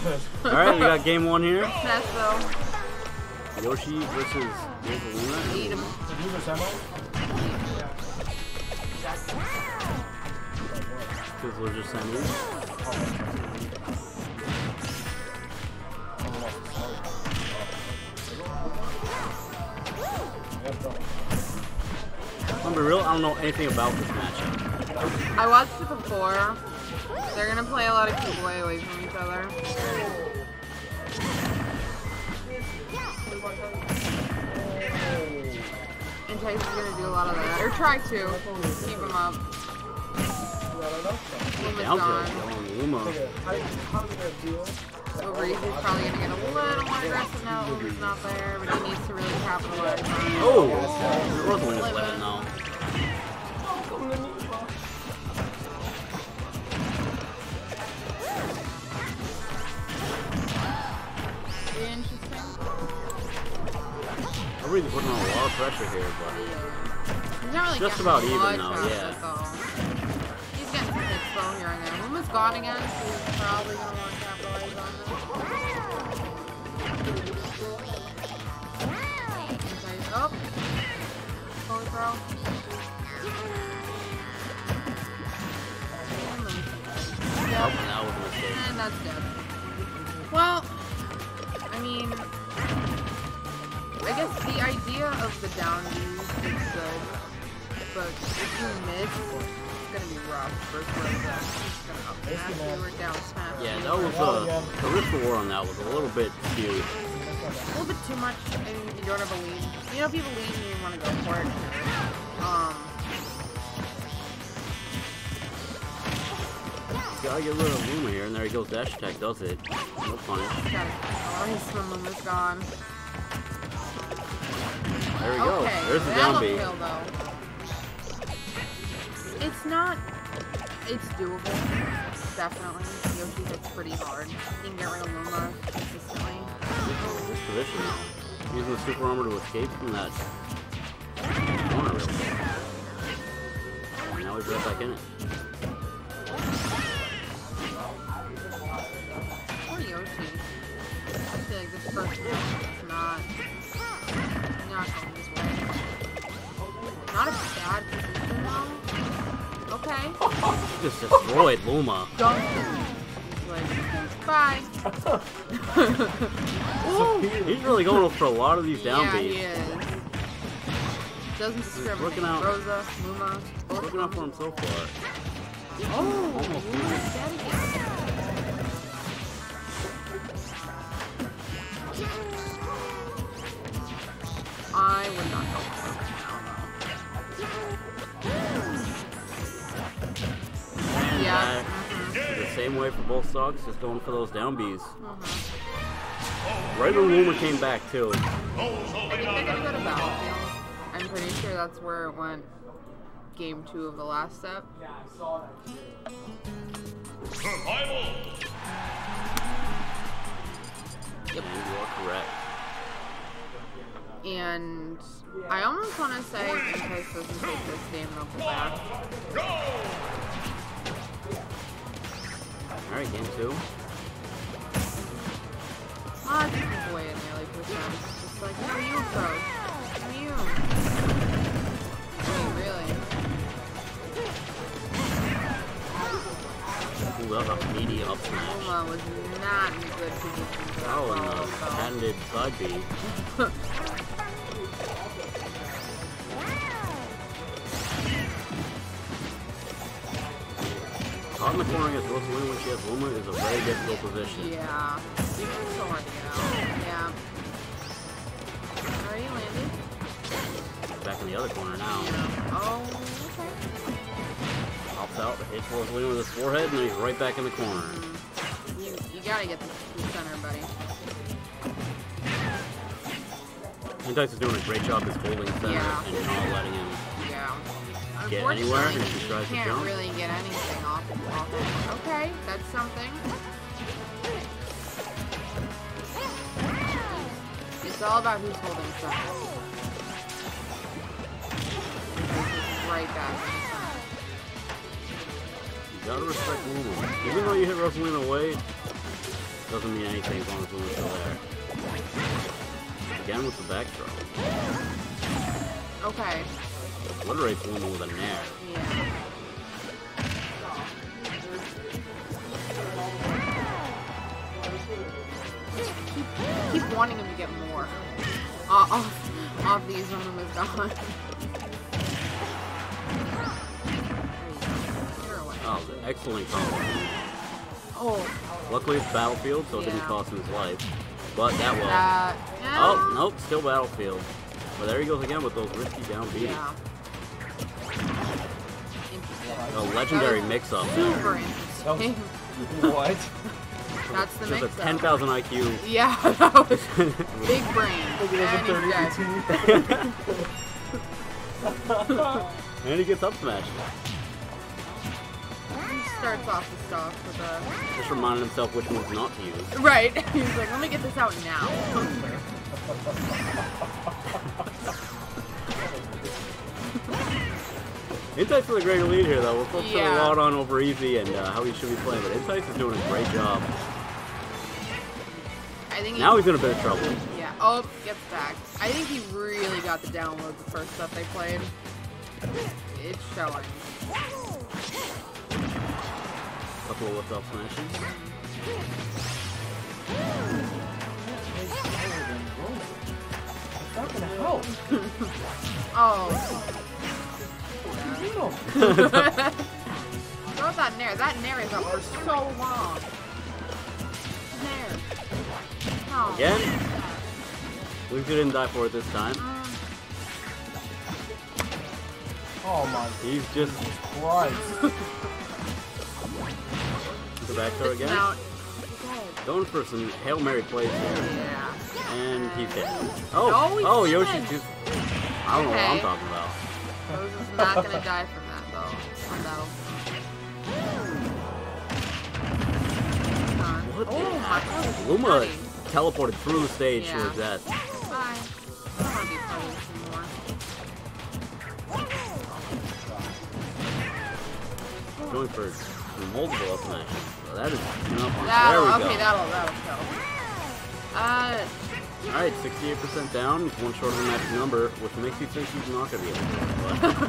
Alright, we got game one here. Nesto. Yoshi versus Rosalina. Eat him. Did you use a just sent me. I'm gonna be real, I don't know anything about this matchup. I watched it before. They're gonna play a lot of keep away away from each other. And Chase is gonna do a lot of that. Or try to. Keep him up. Luma's gone. Luma. Probably gonna get a little more aggressive now Luma's not there, but he needs to really capitalize on it. Oh! Lot of pressure here, but He's not really Just about even now, out yeah. though. He's getting some hits though here and there. Luma's gone again, so he's probably gonna want to capitalize on this. Inside up. Forward throw. And then- Yep. that was a. And that's dead. The down use is good, but if you miss, it's gonna be rough versus Rosa. It's gonna up smash you or down smash Yeah, that was uh, the risk reward on that was a little bit skewed. a little bit too much, and you don't have a lead. You know, if you have a lead and you want to go for it. Um, Gotta get rid of Luma here, and there he goes. Dash attack does it. No punish. gotta. Oh, his swim is gone. There we go. Okay, There's the that'll kill though. It's not. It's doable. Definitely. Yoshi hits pretty hard. You can get rid of Luma consistently. This position. Using the super armor to escape from that corner real quick. And now he's right back in it. Poor Yoshi. I feel like this first match is not. Not going his way. Not a bad position though. Okay. Just destroyed Luma. Like, bye. He's really going for a lot of these down yeah, he is. Doesn't discriminate. looking out. Rosa, Luma, Looking out for him so far. Oh, Luma's dead again. Same way for both stocks, just going for those down Bs. Mhm. Right when Luma came back too. I think they're gonna go to Battlefield. I'm pretty sure that's where it went. Game two of the last step. yeah Yep, you are correct. And I almost want to say Intice doesn't take this game, they'll go back. Alright, game two. Ah, just keep away at nearly percent. Just like, no, you approach. You. Wait, really? Ooh, that was a meaty up smash. Luma was not in good position Oh, and the patented side B. against Rosalina when she has Luma is a very difficult position. Yeah. It's so hard to get out. Yeah. Alright, you landed. Back in the other corner now. Oh, okay. Pops out, hits Rosalina with his forehead, and then he's right back in the corner. Mm-hmm. You, you gotta get the, the center, buddy. Hintex is doing a great job as holding center Yeah. and not letting him. Get anywhere if she tries to you can't really get anything off, off it. Okay, that's something. It's all about who's holding stuff. Right back. You gotta respect Luma. Even though you hit Rosalina away, Doesn't mean anything as long as Luma's still there. Again with the back throw. Okay. Obliterates Luma with a nair. Yeah. Keep, keep wanting him to get more. Uh, off, off these when Luma's gone. Oh, excellent combo. Oh, Luckily it's Battlefield, so it didn't cost him his life. But that was. that. Oh, nope, still Battlefield. But there he goes again with those risky down Bs. Yeah. Interesting. A legendary mix-up. Super interesting. what? That's the Just mix a 10,000 IQ. Yeah, that was big brain. Look at And those he's dead. and he gets up smashed. He starts off the stock with a Just reminding himself which moves not to use. right. He's like, let me get this out now. Intice's with a great lead here, though. We're focusing a lot on OverEazy and uh, how he should be playing, but Intice's is doing a great job. I think he, Now he's in a bit of trouble. yeah. Oh, gets back. I think he really got the download the first stuff they played. It's showing. Couple of lift up smashes. It's not gonna help. Oh, Damn. throw that nair. That nair is up for so long. Nair. No. Again. Lucy didn't die for it this time. Mm, Oh my He's just Christ. the back throw again. out. Going for some Hail Mary plays here. Yeah. And he's hit. Oh, No, he oh, didn't. Yoshi just. I don't know what I'm talking about. Rose is not gonna die from that though. That. What Oh my god. Luma teleported through the stage to Yeah. his death. Bye. I don't wanna be part of this anymore. Going for multiple up. So that is enough. There That'll, we okay, go. that'll, that'll kill. Uh, Alright, 68% down. One short of the magic number, which makes you think he's not going to be able to.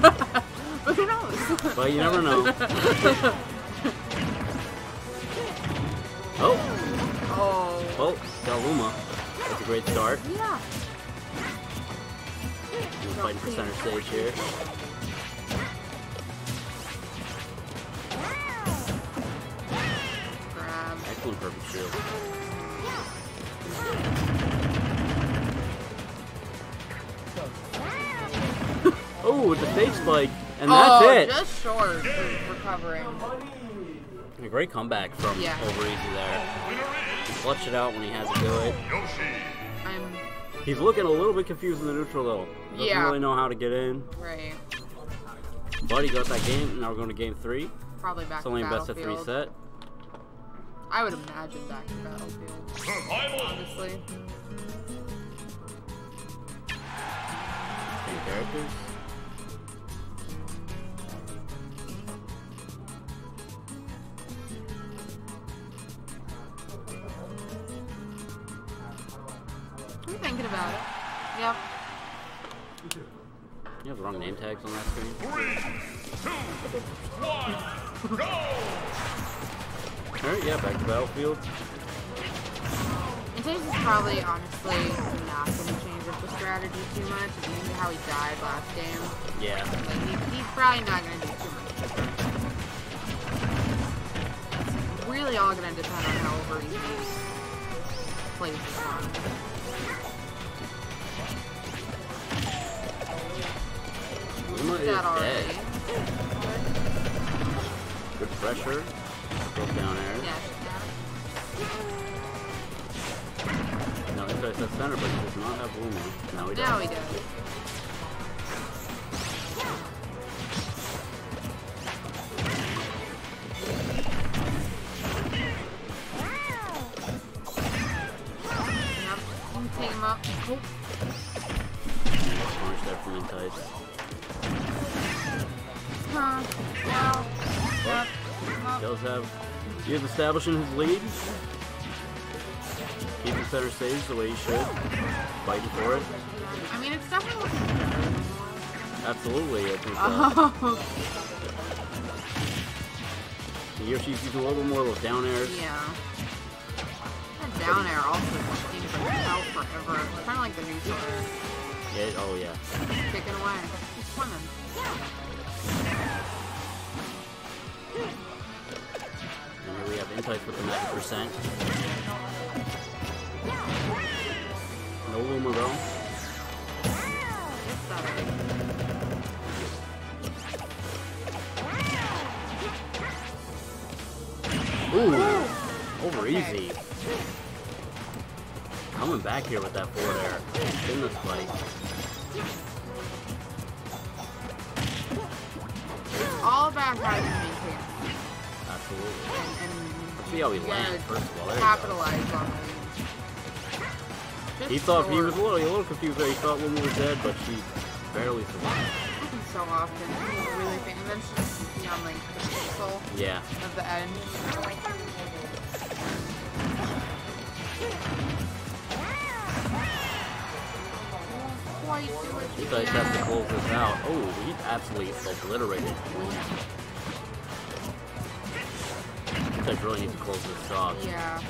But, but who knows? but you never know. Oh, oh. oh well, got Luma. That's a great start. Yeah. He's fighting for center stage here. Grab. Excellent perfect shield. Oh, with the stage spike, and that's oh, it. just short recovering. A great comeback from Yeah. OverEazy there. He clutched it out when he had to do it. I'm He's looking a little bit confused in the neutral though. Doesn't Yeah. really know how to get in. right. But he got that game. Now we're going to game three. Probably back It's to only a best of three set. I would imagine back to Battlefield. Honestly. Same characters. The wrong name tags on that screen. Three, two, one, go! Alright, yeah, back to Battlefield. Intice is probably honestly not going to change up the strategy too much. I mean, how he died last game. Yeah. Like, he, he's probably not going to do too much different. It's really all going to depend on how over he plays this one. Luma is That already. dead. Good pressure. Broke down air. Yeah, she's got it. No, Intice at center, but he does not have Luma. Now he does. Now he does. Take him up. Oh. Punch there from Intice. Huh. Well. Yep. Come up. Does have. He is establishing his lead. center stage the way he should. Fighting for it. I mean, it's definitely looking better. Absolutely. I think uh, Oh, Yoshi's using a little more of those down airs. yeah. That down air also seems like it's out forever. Kind of like the neutral air. Yeah, oh yeah. Kicking away. He's swimming. And here we have Intice with the 90%. No Luma though. Ooh! OverEazy. Coming back here with that forward air. In the spike. It's all about how you maintain Absolutely. and, see how he lands yeah, first of all. There you go. capitalize on. Just He thought he was a little, a little confused there. He thought Luma was dead, but she barely survived. so often. Really think, and then she just beyond like the pixel Yeah. of the end. Quite do it He thought he to close this out. Oh, he absolutely obliterated He really need to close this off. Yeah.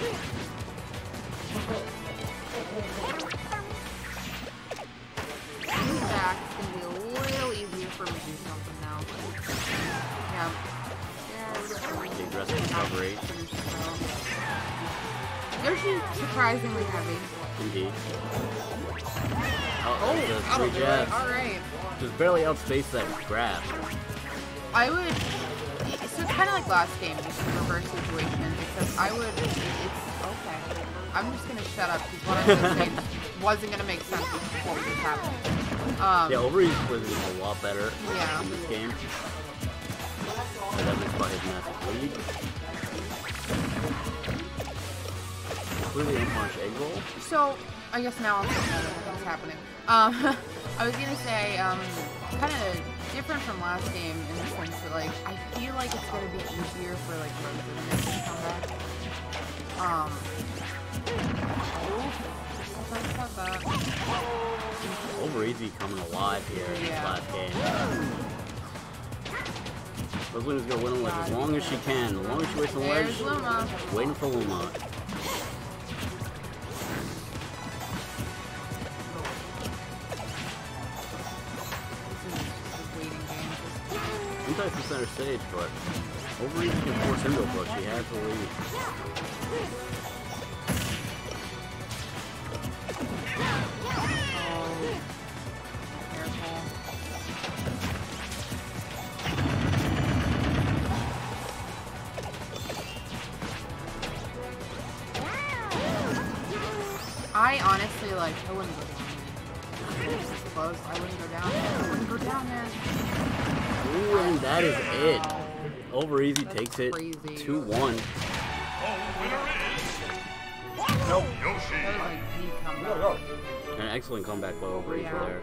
Back, it's gonna be a little easier for me to do something now. Yeah. Yeah. Big dress recovery. Yoshi's surprisingly heavy. Indeed. Oh, Oh, just oh, it. jabs. Alright. Just barely outspaced that grab. I would. So it's kind of like last game, just a reverse situation. Except I would. It's okay. I'm just gonna shut up because what I'm gonna say wasn't gonna make sense what was happening. Um, Yeah, OverEazy's was a lot better Yeah. in this game. But that makes by his massive lead. Completely unpunished egg roll. So I guess now I'll know what's happening. Um, I was gonna say, um, kind of different from last game in the sense that like I feel like it's gonna be easier for like Rosa to make this comeback. Um. oof, I said that. OverEazy coming alive here in this Yeah. last game. Rosalina's gonna win like as long as she can. As long as she waits on the ledge, There's Luma. waiting for Luma. Sometimes it's center stage, but easy can force him to a push. He has lead. oh. I honestly like. I wouldn't go down there. Close. I wouldn't go down there. I wouldn't go down there. Ooh, and that is it. Wow. OverEazy That's takes it crazy. 2 1. Nope. That was like deep We gotta comeback. go. An excellent comeback by OverEazy Yeah. there.